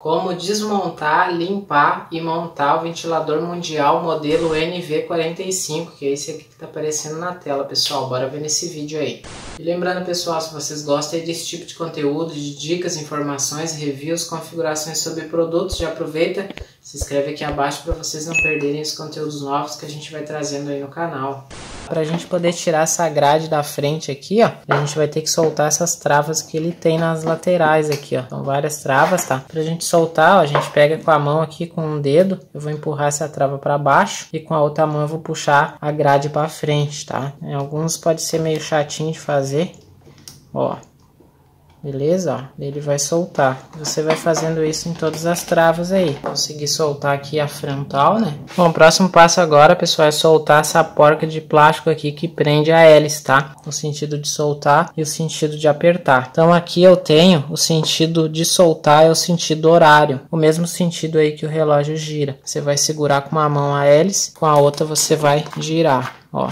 Como desmontar, limpar e montar o ventilador mundial modelo NV45, que é esse aqui que está aparecendo na tela, pessoal. Bora ver nesse vídeo aí. E lembrando, pessoal, se vocês gostam desse tipo de conteúdo, de dicas, informações, reviews, configurações sobre produtos, já aproveita, se inscreve aqui abaixo para vocês não perderem os conteúdos novos que a gente vai trazendo aí no canal. Para a gente poder tirar essa grade da frente aqui, ó, a gente vai ter que soltar essas travas que ele tem nas laterais aqui, ó. São várias travas, tá? Para a gente soltar, ó, a gente pega com a mão aqui, com um dedo, eu vou empurrar essa trava para baixo e com a outra mão eu vou puxar a grade para frente, tá? Em alguns pode ser meio chatinho de fazer, ó. Beleza? Ele vai soltar. Você vai fazendo isso em todas as travas aí. Consegui soltar aqui a frontal, né? Bom, próximo passo agora, pessoal, é soltar essa porca de plástico aqui que prende a hélice, tá? O sentido de soltar e o sentido de apertar. Então aqui eu tenho o sentido de soltar é o sentido horário. O mesmo sentido aí que o relógio gira. Você vai segurar com uma mão a hélice, com a outra você vai girar, ó.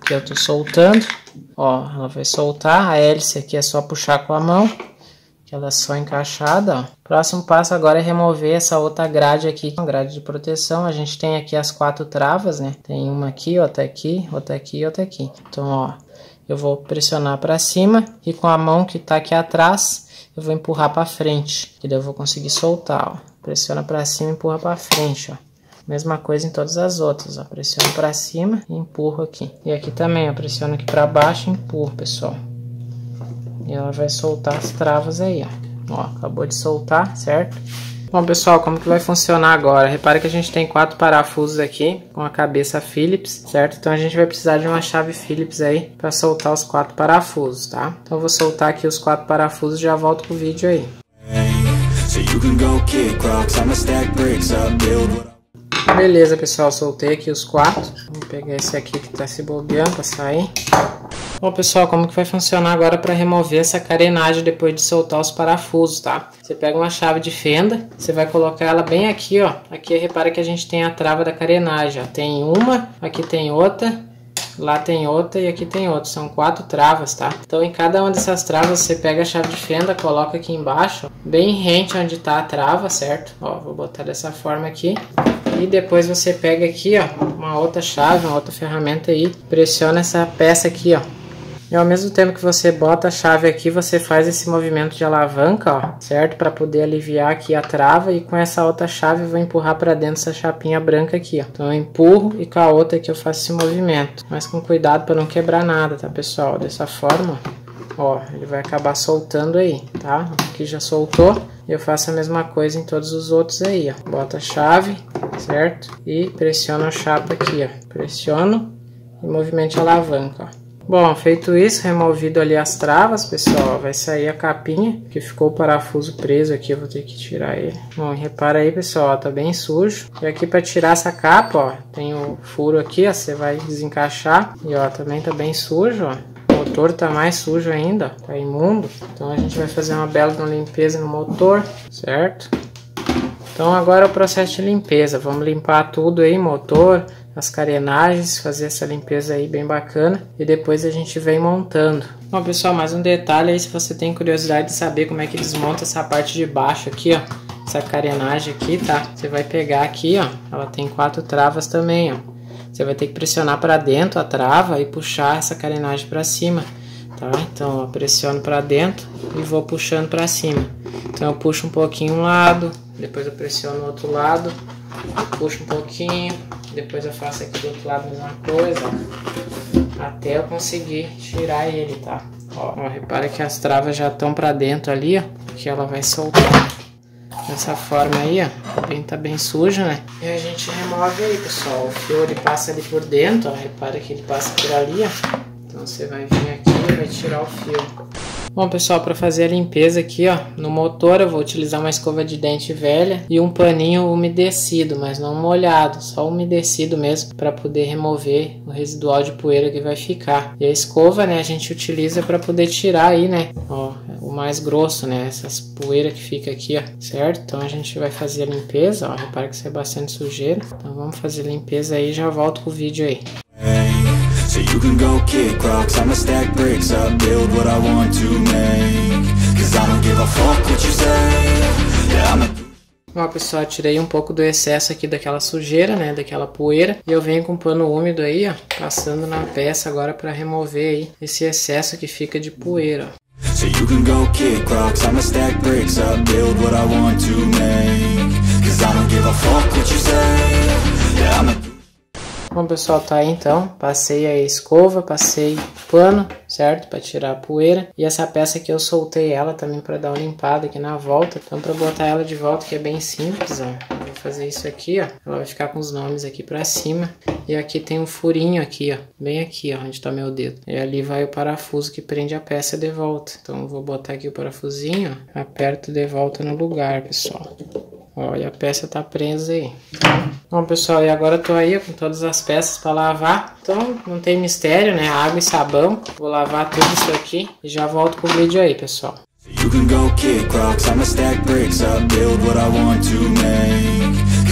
Aqui eu tô soltando Ó, ela vai soltar, a hélice aqui é só puxar com a mão, que ela é só encaixada, ó. Próximo passo agora é remover essa outra grade aqui, uma grade de proteção. A gente tem aqui as quatro travas, né? Tem uma aqui, outra aqui, outra aqui outra aqui. Então, ó, eu vou pressionar para cima e com a mão que tá aqui atrás, eu vou empurrar para frente, e daí eu vou conseguir soltar, ó. Pressiona para cima e empurra para frente, ó. Mesma coisa em todas as outras, ó. Pressiono para cima e empurro aqui. E aqui também, ó. Pressiono aqui para baixo e empurro, pessoal. E ela vai soltar as travas aí, ó. Ó, acabou de soltar, certo? Bom, pessoal, como que vai funcionar agora? Repare que a gente tem quatro parafusos aqui com a cabeça Phillips, certo? Então a gente vai precisar de uma chave Phillips aí para soltar os quatro parafusos, tá? Então eu vou soltar aqui os quatro parafusos e já volto com o vídeo aí. So Beleza, pessoal, soltei aqui os quatro. Vou pegar esse aqui que tá se bobeando pra sair. Bom, pessoal, como que vai funcionar agora para remover essa carenagem depois de soltar os parafusos, tá? Você pega uma chave de fenda, você vai colocar ela bem aqui, ó. Aqui, repara que a gente tem a trava da carenagem, ó. Tem uma, aqui tem outra, lá tem outra e aqui tem outra. São quatro travas, tá? Então, em cada uma dessas travas, você pega a chave de fenda, coloca aqui embaixo, bem rente onde tá a trava, certo? Ó, vou botar dessa forma aqui. E depois você pega aqui, ó, uma outra chave, uma outra ferramenta aí, pressiona essa peça aqui, ó. E ao mesmo tempo que você bota a chave aqui, você faz esse movimento de alavanca, ó, certo? Para poder aliviar aqui a trava e com essa outra chave eu vou empurrar para dentro essa chapinha branca aqui, ó. Então eu empurro e com a outra aqui eu faço esse movimento. Mas com cuidado para não quebrar nada, tá, pessoal? Dessa forma, ó, ele vai acabar soltando aí, tá? Aqui já soltou. Eu faço a mesma coisa em todos os outros aí, ó. Bota a chave, certo? E pressiono a chapa aqui, ó. Pressiono e movimento a alavanca, ó. Bom, feito isso, removido ali as travas, pessoal, vai sair a capinha, que ficou o parafuso preso aqui, eu vou ter que tirar ele. Bom, repara aí, pessoal, ó, tá bem sujo. E aqui para tirar essa capa, ó, tem o furo aqui, ó, você vai desencaixar. E ó, também tá bem sujo, ó. Motor tá mais sujo ainda, tá imundo. Então a gente vai fazer uma bela limpeza no motor, certo? Então agora é o processo de limpeza. Vamos limpar tudo aí, motor, as carenagens, fazer essa limpeza aí bem bacana e depois a gente vem montando. Bom pessoal, mais um detalhe aí se você tem curiosidade de saber como é que desmonta essa parte de baixo aqui, ó, essa carenagem aqui, tá? Você vai pegar aqui, ó, ela tem quatro travas também, ó. Você vai ter que pressionar para dentro a trava e puxar essa carenagem para cima, tá? Então, eu pressiono para dentro e vou puxando para cima. Então, eu puxo um pouquinho um lado, depois eu pressiono o outro lado, puxo um pouquinho, depois eu faço aqui do outro lado a mesma coisa, ó, até eu conseguir tirar ele, tá? Ó, ó repara que as travas já estão para dentro ali, ó, que ela vai soltar. Dessa forma aí, ó, bem, tá bem suja, né? E a gente remove aí, pessoal, o fio ele passa ali por dentro, ó, repara que ele passa por ali, ó. Então você vai vir aqui e vai tirar o fio. Bom, pessoal, para fazer a limpeza aqui, ó, no motor eu vou utilizar uma escova de dente velha e um paninho umedecido, mas não molhado, só umedecido mesmo, para poder remover o residual de poeira que vai ficar. E a escova, né, a gente utiliza para poder tirar aí, né, ó, mais grosso, né, essas poeiras que fica aqui, ó, certo? Então a gente vai fazer a limpeza, ó, repara que isso é bastante sujeira. Então vamos fazer a limpeza aí e já volto com o vídeo aí. So you can go kick rocks, I'ma stack bricks up Build what I want to make Cause I don't give a fuck what you say Yeah, I'm a Ó, pessoal, tirei um pouco do excesso aqui daquela sujeira, né, daquela poeira. E eu venho com pano úmido aí, ó, passando na peça agora para remover aí esse excesso que fica de poeira. So you can go kick rocks, I'ma stack bricks up, build what I want to make. Cause I don't give a fuck what you say. Yeah, Bom pessoal, tá aí então, passei a escova, passei pano, certo? Para tirar a poeira. E essa peça aqui eu soltei ela também para dar uma limpada aqui na volta. Então para botar ela de volta, que é bem simples, ó. Fazer isso aqui, ó. Ela vai ficar com os nomes aqui para cima. E aqui tem um furinho aqui, ó. Bem aqui, ó, onde tá meu dedo. E ali vai o parafuso que prende a peça de volta. Então vou botar aqui o parafusinho, ó. Aperto de volta no lugar, pessoal. Olha, a peça tá presa aí. Bom, pessoal, e agora eu tô aí com todas as peças para lavar. Então, não tem mistério, né? Água e sabão. Vou lavar tudo isso aqui e já volto com o vídeo aí, pessoal. You can go kick rocks, I'ma stack bricks up, build what I want to make.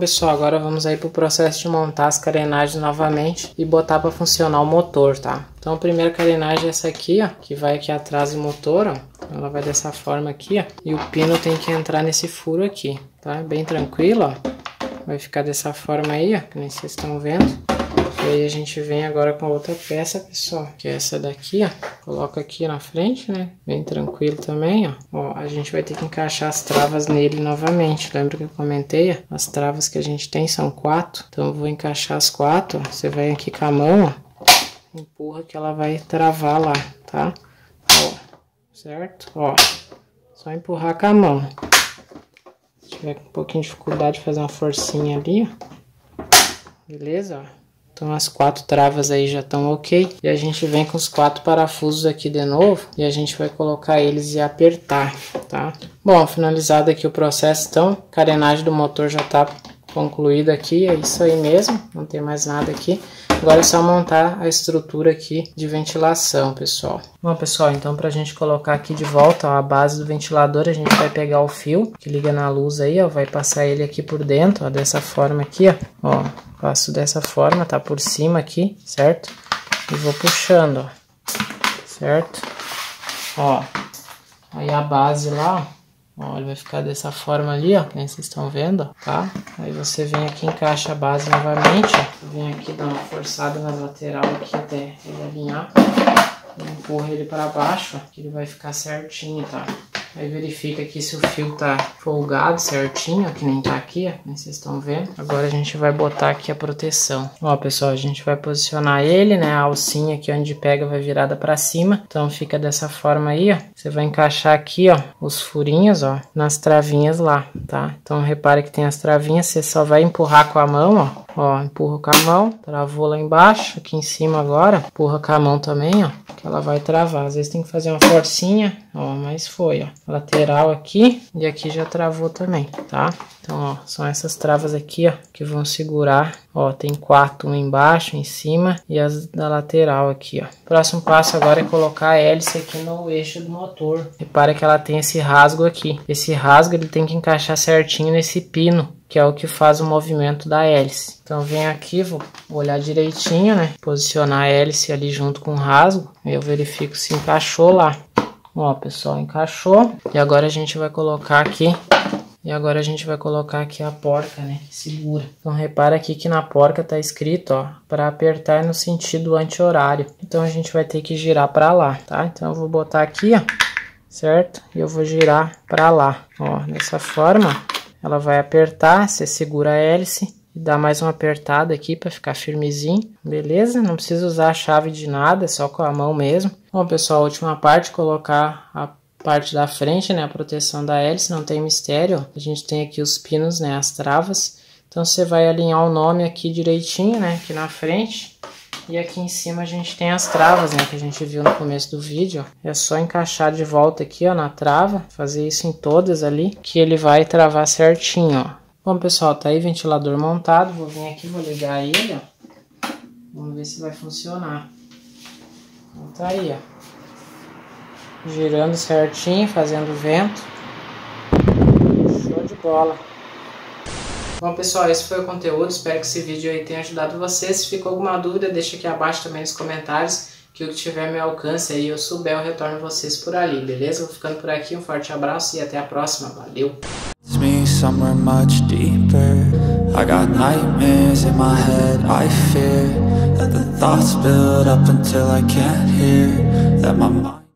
Pessoal, agora vamos aí para o processo de montar as carenagens novamente e botar para funcionar o motor, tá? Então a primeira carenagem é essa aqui, ó, que vai aqui atrás do motor, ó. Ela vai dessa forma aqui, ó, e o pino tem que entrar nesse furo aqui, tá? Bem tranquilo, ó. Vai ficar dessa forma aí, ó, que nem vocês estão vendo. E aí a gente vem agora com outra peça, pessoal, que é essa daqui, ó. Coloca aqui na frente, né? Bem tranquilo também, ó. Ó, a gente vai ter que encaixar as travas nele novamente. Lembra que eu comentei? Ó? As travas que a gente tem são quatro. Então eu vou encaixar as quatro, ó. Você vai aqui com a mão, ó. Empurra que ela vai travar lá, tá? Ó, certo? Ó, só empurrar com a mão. Se tiver um pouquinho de dificuldade de fazer uma forcinha ali, ó. Beleza, ó. Então as quatro travas aí já estão ok. E a gente vem com os quatro parafusos aqui de novo. E a gente vai colocar eles e apertar, tá? Bom, finalizado aqui o processo, então, carenagem do motor já está concluída aqui. É isso aí mesmo, não tem mais nada aqui. Agora é só montar a estrutura aqui de ventilação, pessoal. Bom, pessoal, então para a gente colocar aqui de volta ó, a base do ventilador, a gente vai pegar o fio que liga na luz aí, ó, vai passar ele aqui por dentro, ó, dessa forma aqui, ó, ó, passo dessa forma, tá por cima aqui, certo? E vou puxando, ó, certo? Ó, aí a base lá, ó, Ó, ele vai ficar dessa forma ali, ó, que vocês estão vendo, tá? Aí você vem aqui, encaixa a base novamente, ó. Vem aqui, dá uma forçada na lateral aqui até ele alinhar. Empurra ele para baixo, ó, que ele vai ficar certinho, tá? Aí verifica aqui se o fio tá folgado certinho, ó, que nem tá aqui, ó, como vocês estão vendo. Agora a gente vai botar aqui a proteção. Ó, pessoal, a gente vai posicionar ele, né, a alcinha aqui onde pega vai virada para cima. Então fica dessa forma aí, ó. Você vai encaixar aqui, ó, os furinhos, ó, nas travinhas lá, tá? Então repare que tem as travinhas, você só vai empurrar com a mão, ó. Ó, empurra com a mão, travou lá embaixo, aqui em cima agora, empurra com a mão também, ó, que ela vai travar. Às vezes tem que fazer uma forcinha, ó, mas foi, ó lateral aqui e aqui já travou também, tá? Então, ó, são essas travas aqui, ó, que vão segurar, ó, tem quatro, um embaixo, em cima e as da lateral aqui, ó. Próximo passo agora é colocar a hélice aqui no eixo do motor. Repara que ela tem esse rasgo aqui. Esse rasgo ele tem que encaixar certinho nesse pino, que é o que faz o movimento da hélice. Então vem aqui, vou olhar direitinho, né? Posicionar a hélice ali junto com o rasgo. Eu verifico se encaixou lá. Ó, pessoal, encaixou. E agora a gente vai colocar aqui. E agora a gente vai colocar aqui a porca, né? Que segura. Então repara aqui que na porca tá escrito, ó, para apertar no sentido anti-horário. Então a gente vai ter que girar para lá, tá? Então eu vou botar aqui, ó, certo? E eu vou girar para lá, ó, dessa forma. Ela vai apertar, você segura a hélice e dá mais uma apertada aqui para ficar firmezinho, beleza? Não precisa usar a chave de nada, é só com a mão mesmo. Bom, pessoal, a última parte, colocar a parte da frente, né, a proteção da hélice, não tem mistério. A gente tem aqui os pinos, né, as travas. Então você vai alinhar o nome aqui direitinho, né, aqui na frente. E aqui em cima a gente tem as travas, né, que a gente viu no começo do vídeo. É só encaixar de volta aqui, ó, na trava, fazer isso em todas ali, que ele vai travar certinho, ó. Bom, pessoal, tá aí ventilador montado. Vou vir aqui, vou ligar ele, ó. Vamos ver se vai funcionar. Então tá aí, ó. Girando certinho, fazendo vento. Show de bola. Bom pessoal, esse foi o conteúdo, espero que esse vídeo aí tenha ajudado vocês. Se ficou alguma dúvida, deixa aqui abaixo também nos comentários, que o que tiver meu alcance aí, eu souber, eu retorno vocês por ali, beleza? Vou ficando por aqui, um forte abraço e até a próxima, valeu! I got nightmares in my head, I fear That the thoughts build up until I can't hear That my mind